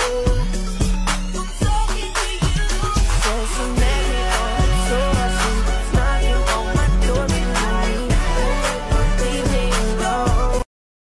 you.